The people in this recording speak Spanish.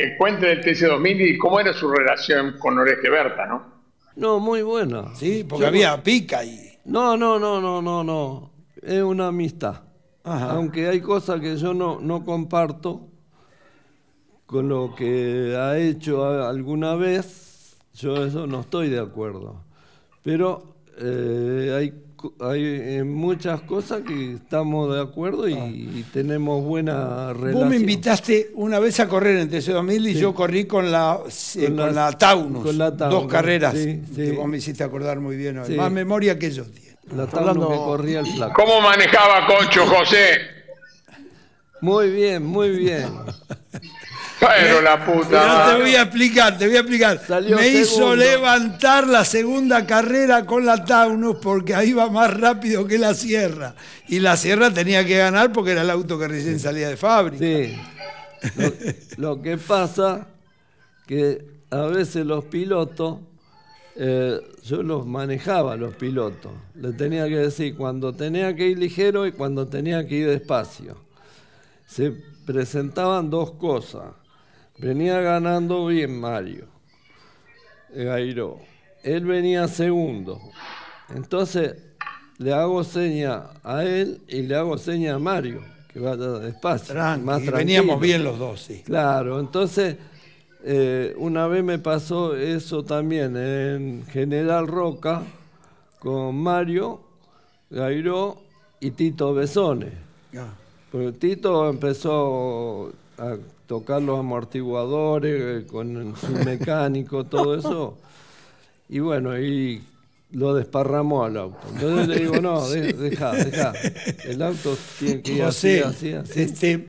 que cuente el TC2000 y cómo era su relación con Oreste Berta, ¿no? No, muy buena. Sí, porque Yo- había pica y. No, no, no, no, no, no. Es una amistad. Ajá. Aunque hay cosas que yo no, no comparto con lo que ha hecho alguna vez, yo eso no estoy de acuerdo. Pero eh, hay, hay eh, muchas cosas que estamos de acuerdo y, y tenemos buena relación. Vos me invitaste una vez a correr en TC2000 y yo corrí con la, eh, Con con la- la Taunus. con la Taunus, Dos carreras sí, que sí. vos me hiciste acordar muy bien. hoy. Sí. Más memoria que yo tiene. La tabla Hablando- que corría el flaco. ¿Cómo manejaba Concho José? Muy bien, muy bien. Pero la puta. te voy a explicar, te voy a explicar. Salió me hizo segundo. levantar la segunda carrera con la Taunus porque ahí iba más rápido que la Sierra. Y la Sierra tenía que ganar porque era el auto que recién salía de fábrica. Sí. Lo, lo que pasa que a veces los pilotos, eh, yo los manejaba los pilotos. Le tenía que decir cuando tenía que ir ligero y cuando tenía que ir despacio. Se presentaban dos cosas. Venía ganando bien Mario Gairo. Él venía segundo. Entonces le hago seña a él y le hago seña a Mario, que vaya despacio. Tranqui, más tranquilo. veníamos bien los dos, sí. Claro, entonces eh, una vez me pasó eso también en General Roca con Mario Gairo y Tito Besone. Ah. Porque Tito empezó a tocar los amortiguadores eh, con su mecánico, todo eso. Y bueno, y lo desparramó al auto. Entonces le digo, no, de- deja, deja. El auto tiene que ir así, así, así. este,